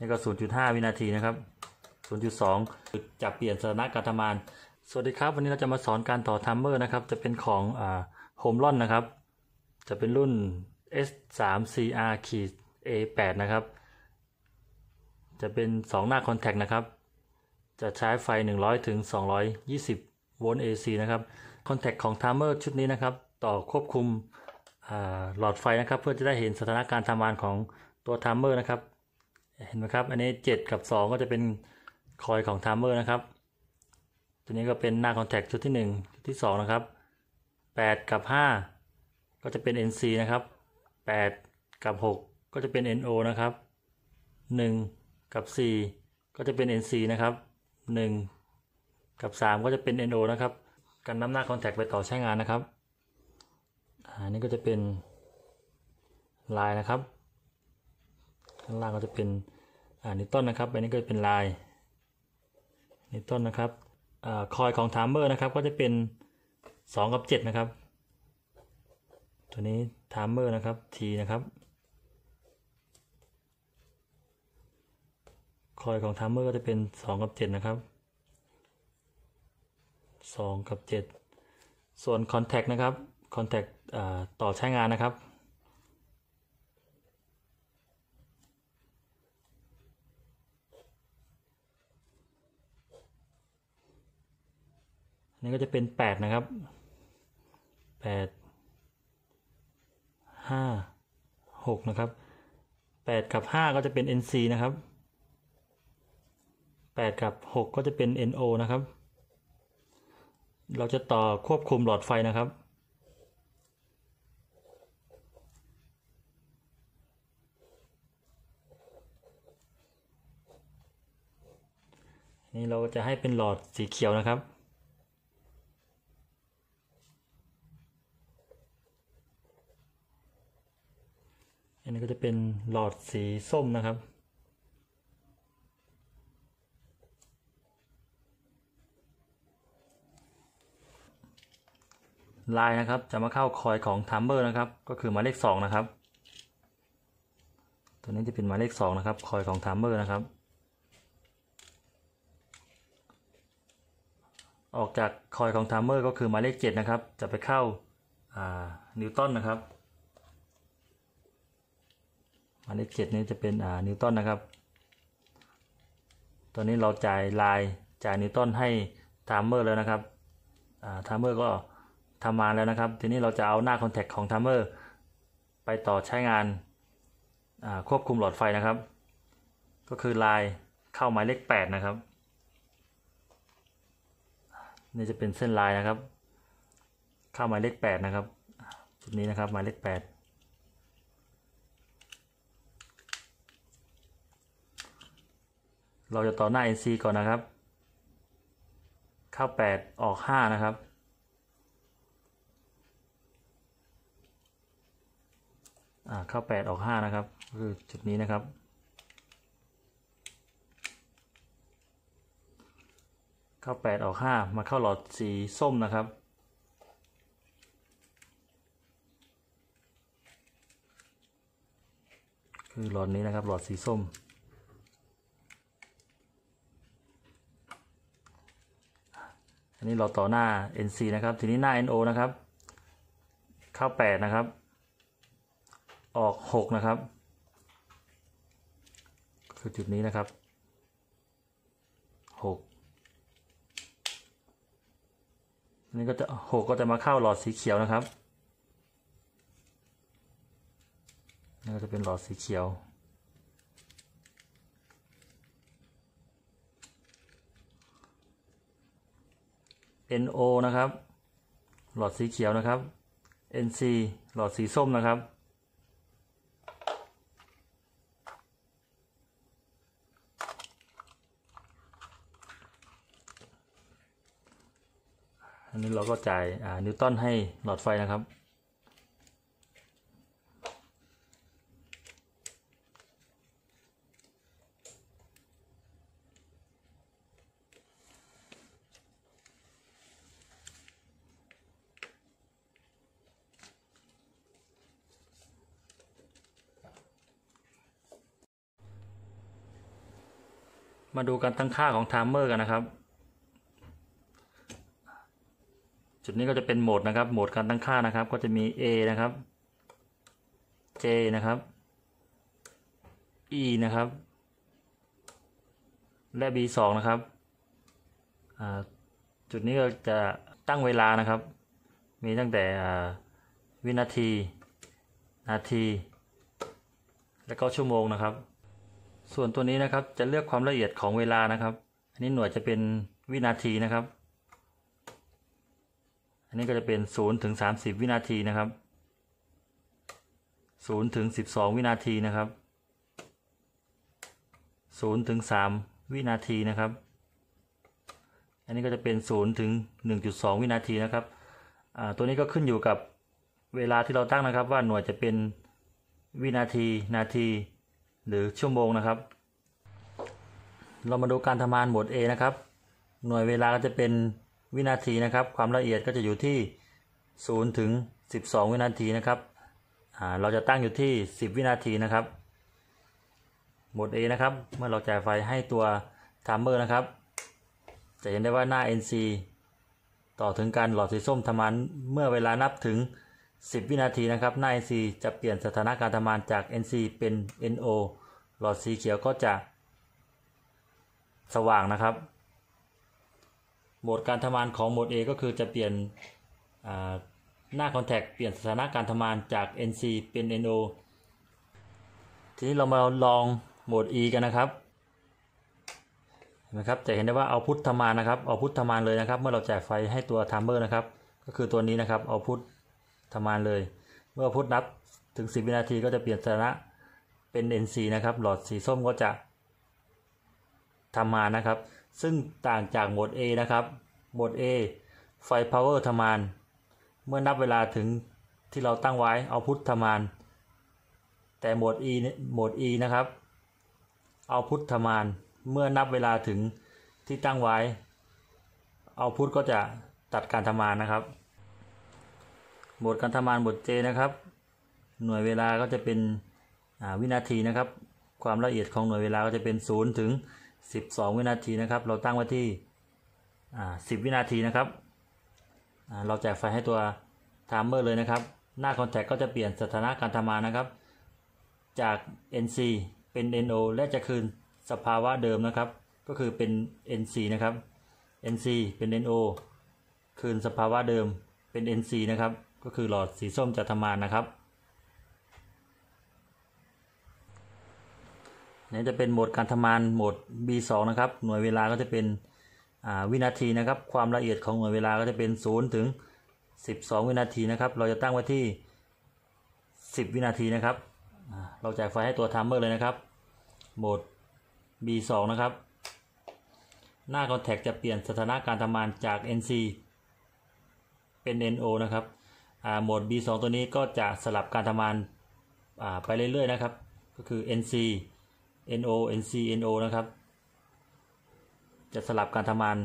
นี่ก็ 0.5 วินาทีนะครับ 0.2จะเปลี่ยนสถานะการทำงาน สวัสดีครับ วันนี้เราจะมาสอนการต่อ timer นะครับ จะเป็นของอ่า Omron นะครับ จะเป็นรุ่น H3CR A8 นะครับ จะเป็น 2 หน้า contact นะครับ จะใช้ไฟ 100ถึง220 โวลต์ AC นะครับ contact ของ timer ชุดนี้นะครับ ต่อควบคุมหลอดไฟนะครับ เพื่อจะได้เห็นสถานะการทำงานของตัว timer นะครับ เห็นไหมครับ อันนี้ 7 กับ 2 ก็จะเป็นคอยของ timer นะครับ ตัวนี้ก็เป็นหน้า contact ชุดที่ 1 ชุดที่ 2 นะครับ 8 กับ 5 ก็จะเป็น NC นะครับ 8 กับ 6 ก็จะเป็น NO นะครับ 1 กับ 4 ก็จะเป็น NC นะครับ 1 กับ 3 ก็จะเป็น NO นะครับการนำหน้า contact ไปต่อใช้งานนะครับอันนี้ก็จะเป็นลายนะครับ ข้างล่างก็จะเป็นอ่า neutral นะครับอันนี้ก็เป็น line neutral นะครับอ่าคอยของ timer นะครับก็จะเป็น 2 กับ 7 นะครับ ตัวนี้ timer นะครับ T นะครับคอยของ timer ก็จะเป็น 2 กับ 7 นะครับ 2 กับ 7 ส่วนคอนแทคนะครับคอนแทคต่อใช้งานนะครับ นี้ก็จะเป็น8นะครับ8 5 6นะครับ8กับ5ก็จะเป็น NC นะครับ8กับ6ก็จะเป็น NO นะครับ เราจะต่อควบคุมหลอดไฟนะครับนี่เราจะให้เป็นหลอดสีเขียวนะครับ นนี้ก็จะเป็นหลอดสีส้มนะครับ ลายนะครับจะมาเข้าคอยของ timer นะครับ ก็คือหมายเลขสองนะครับ ตัวนี้จะเป็นหมายเลขสองนะครับ คอยของ timer นะครับ ออกจากคอยของ timer ก็คือหมายเลขเจ็ดนะครับ จะไปเข้าneutral นะครับ หมายเลขเจ็ดนี้จะเป็น neutral นะครับ ตอนนี้เราจ่ายลายจ่าย neutral ให้ timer แล้วนะครับ timer ก็ทำงานแล้วนะครับ ทีนี้เราจะเอาหน้า contact ของ timer ไปต่อใช้งานควบคุมหลอดไฟนะครับ ก็คือลายเข้าหมายเลข8นะครับนี่จะเป็นเส้นลายนะครับ เข้าหมายเลข8นะครับ จุดนี้นะครับหมายเลข8 เราจะต่อหน้า NC ก่อนนะครับ เข้า 8 ออก 5 นะครับเข้า 8 ออก 5 นะครับ คือจุดนี้นะครับ เข้า 8 ออก 5 มาเข้าหลอดสีส้มนะครับคือหลอดนี้นะครับหลอดสีส้ม อันนี้เราต่อหน้า NC นะครับ ทีนี้หน้า NO นะครับ เข้า 8 นะครับ ออกหกนะครับ คือจุดนี้นะครับหกนี่ก็จะหกก็จะมาเข้าหลอดสีเขียวนะครับนี่ก็จะเป็นหลอดสีเขียว NO นะครับ หลอดสีเขียวนะครับ NC หลอดสีส้มนะครับ อันนี้เราก็จ่ายนิวตันให้หลอดไฟนะครับ มาดูการตั้งค่าของไทม์เมอร์กันนะครับ จุดนี้ก็จะเป็นโหมดนะครับ โหมดการตั้งค่านะครับ ก็จะมี A นะครับ J นะครับ E นะครับ และ B2 นะครับ จุดนี้ก็จะตั้งเวลานะครับ มีตั้งแต่วินาที นาที และก็ชั่วโมงนะครับ ส่วนตัวนี้นะครับจะเลือกความละเอียดของเวลานะครับ อันนี้หน่วยจะเป็นวินาทีนะครับ อันนี้ก็จะเป็น0ถึง30 วินาทีนะครับ0ถึง12 วินาทีนะครับ0ถึง3วินาทีนะครับ อันนี้ก็จะเป็น0ถึง1.2 วินาทีนะครับ ตัวนี้ก็ขึ้นอยู่กับเวลาที่เราตั้งนะครับว่าหน่วยจะเป็นวินาทีนาที หรือชั่วโมงนะครับ เรามาดูการทำงานโหมด A นะครับ หน่วยเวลาก็จะเป็นวินาทีนะครับ ความละเอียดก็จะอยู่ที่ 0 ถึง 12 วินาทีนะครับ เราจะตั้งอยู่ที่ 10 วินาทีนะครับโหมด A นะครับ เมื่อเราจ่ายไฟให้ตัว timer นะครับ จะเห็นได้ว่าหน้า NC ต่อถึงการหลอดสีส้มทำงานเมื่อเวลานับถึง 10 วินาทีนะครับหน้า NC จะเปลี่ยนสถานะการทำงานจาก NC เป็น NO หลอดสีเขียวก็จะสว่างนะครับ โหมดการทำงานของโหมด A ก็คือจะเปลี่ยนหน้าคอนแทคเปลี่ยนสถานะการทำงานจาก NC เป็น NO ทีนี้เรามาลองโหมด E กันนะครับเห็นไหมครับจะเห็นได้ว่าเอาพุททำงานนะครับเอาพุททำงานเลยนะครับ เมื่อเราจ่ายไฟให้ตัวไทม์เมอร์นะครับ ก็คือตัวนี้นะครับเอาพุท ทำงานเลย เมื่อพุทนับถึง 10 วินาทีก็จะเปลี่ยนสถานะเป็น NC นะครับ หลอดสีส้มก็จะทำงานนะครับ ซึ่งต่างจากโหมด A นะครับ โหมด A ไฟ power ทำงาน เมื่อนับเวลาถึงที่เราตั้งไว้เอาพุททำงาน แต่โหมด E เนี่โหมด E นะครับ output ทำงาน เมื่อนับเวลาถึงที่ตั้งไว้ output ก็จะตัดการทำงานนะครับ โหมดการทำงานโหมด J นะครับ หน่วยเวลาก็จะเป็นวินาทีนะครับ ความละเอียดของหน่วยเวลาก็จะเป็น 0 ถึง 12 วินาทีนะครับ เราตั้งไว้ที่ 10 วินาทีนะครับ เราจ่ายไฟให้ตัว timer เลยนะครับ หน้า contact ก็จะเปลี่ยนสถานะการทำงานนะครับ จาก NC เป็น NO และจะคืนสภาวะเดิมนะครับ ก็คือเป็น NC นะครับ NC เป็น NO คืนสภาวะเดิมเป็น NC นะครับ ก็คือหลอดสีส้มจะทำงานนะครับนี่จะเป็นโหมดการทำงานโหมด B2 นะครับหน่วยเวลาก็จะเป็นวินาทีนะครับ ความละเอียดของหน่วยเวลาก็จะเป็น 0 ถึง 12 วินาทีนะครับ เราจะตั้งไว้ที่ 10 วินาทีนะครับ เราจ่ายไฟให้ตัว timer เลยนะครับ โหมด B2 นะครับ หน้า contact จะเปลี่ยนสถานะการทำงานจาก NC เป็น NO นะครับ โหมด B2 ตัวนี้ก็จะสลับการทำงานไปเรื่อยๆนะครับ ก็คือ NC NO NC NO นะครับ จะสลับการทำงาน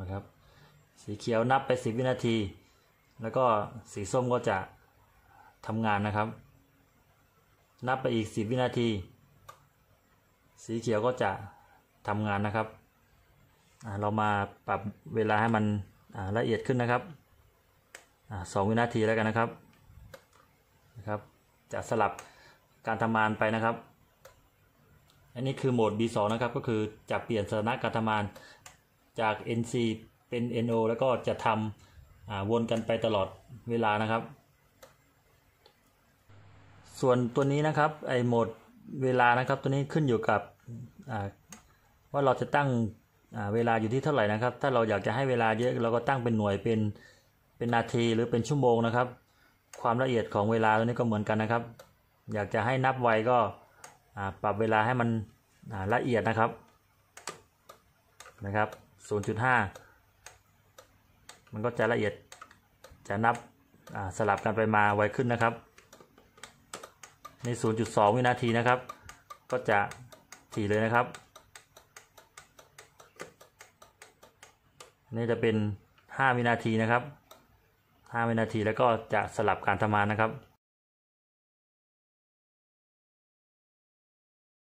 นะครับ สีเขียวนับไป 10 วินาที แล้วก็สีส้มก็จะทำงานนะครับ นับไปอีก 10 วินาที สีเขียวก็จะทำงานนะครับ เรามาปรับเวลาให้มันละเอียดขึ้นนะครับสองวินาทีแล้วกันนะครับนะครับ จะสลับการทำงานไปนะครับ อันนี้คือโหมด B2 นะครับ ก็คือจะเปลี่ยนสถานะการทำงานจาก NC เป็น NO แล้วก็จะทำวนกันไปตลอดเวลานะครับ ส่วนตัวนี้นะครับไอโหมดเวลานะครับ ตัวนี้ขึ้นอยู่กับว่าเราจะตั้ง เวลาอยู่ที่เท่าไหร่นะครับ ถ้าเราอยากจะให้เวลาเยอะเราก็ตั้งเป็นหน่วยเป็นเป็นนาทีหรือเป็นชั่วโมงนะครับ ความละเอียดของเวลาตัวนี้ก็เหมือนกันนะครับ อยากจะให้นับไวก็ปรับเวลาให้มันละเอียดนะครับนะครับ 0.5 มันก็จะละเอียดจะนับสลับกันไปมาไวขึ้นนะครับ ใน 0.2 วินาทีนะครับ ก็จะถี่เลยนะครับ นี่จะเป็น 5 วินาทีนะครับ 5 วินาทีแล้วก็จะสลับการทำงานนะครับ